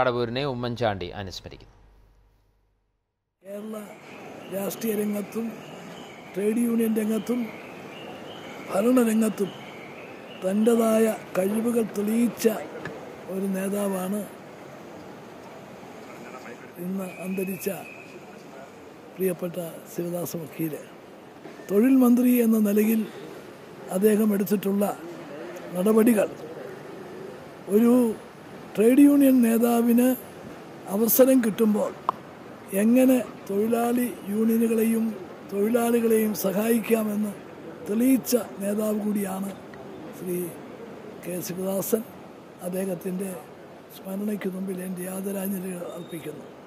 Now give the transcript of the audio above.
കടവൂരിനെ ഉമ്മൻചാണ്ടി അനുസ്മരിക്കുന്നു. കേരള രാഷ്ട്രീയ രംഗത്തും trade union രംഗത്തും ഭരണരംഗത്തും തന്റെതായ കഴിവുകൾ തെളിയിച്ച ഒരു നേതാവാണ് ഇന്ന് അന്തരിച്ച പ്രിയപ്പെട്ട ശിവദാസ് വക്കീൽ. തൊഴിൽ മന്ത്രി എന്ന നിലയിൽ അദ്ദേഹം എടുത്തിട്ടുള്ള നടപടികൾ ഒരു ട്രേഡ് യൂണിയൻ നേതാവിന് അവസരം കിട്ടുമ്പോൾ എങ്ങനെ തൊഴിലാളി യൂണിയനുകളെയും തൊഴിലാളികളെയും സഹായിക്കാമെന്ന് തെളിയിച്ച നേതാവ് കൂടിയാണ് ശ്രീ കെ ശിവദാസൻ. അദ്ദേഹത്തിന്റെ സ്മരണയ്ക്ക് മുമ്പിൽ എന്റെ ആദരാഞ്ജലികൾ അർപ്പിക്കുന്നു.